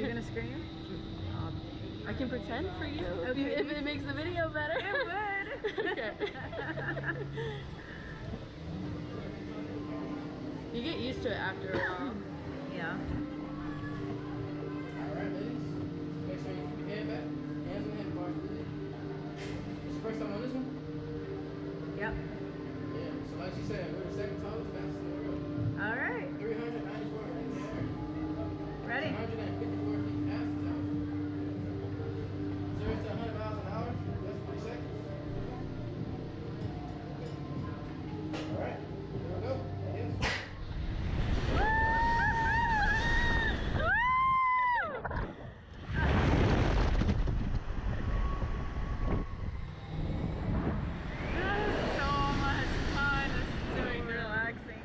you gonna scream? I can pretend for you if, Okay. if it makes the video better. It would. okay. you get used to it after a while. yeah. Alright, ladies. Make sure you keep your head back. Hands on the handlebars, please. It's your first time on this one? Yep. Yeah. So like she said, we're the second tallest, fastest in the world. All right. 394 in the air. Ready? 154 feet past the tower. Zero to 100 miles an hour. That's 40 seconds. Alright. Here we go. Yes. so much fun. This is doing relaxing.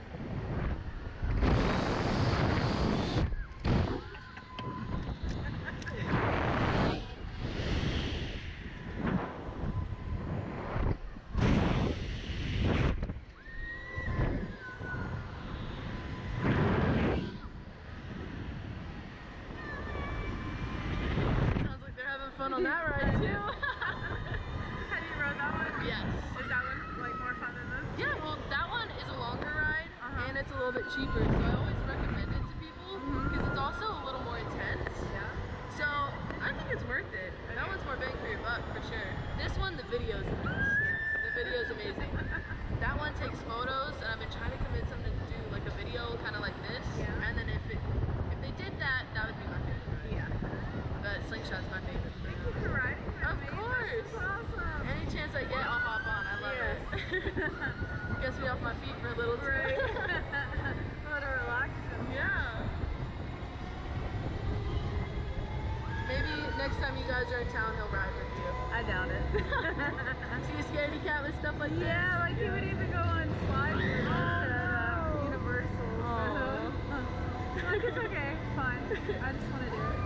Sounds like they're having fun on that ride too. Have you rode that one? yes. Is that one like more fun than this? Yeah, well, that one is a longer ride Uh-huh. and it's a little bit cheaper, so I always recommend it to people because it's also a little more intense. Yeah. So I think it's worth it. That one's more bang for your buck for sure. This one, the video's the best. The video's amazing. that one takes photos, and I've been trying to convince them to do like a video kind of like this. Yeah. And then if it if they did that, that would be my favorite. Yeah. But slingshot's my favorite. Thank you for riding with Of me. course. This is awesome. Any chance I get, I'll hop on. I love Yes. it. Gets me off my feet for a little too. Right. a little relaxation. yeah. Maybe next time you guys are in town, he'll ride with you. I doubt it. You scaredy cat with stuff like this? yeah, like he would even go on slides with us at uh, Universal. Aw. So. like it's okay, fine. I just want to do it.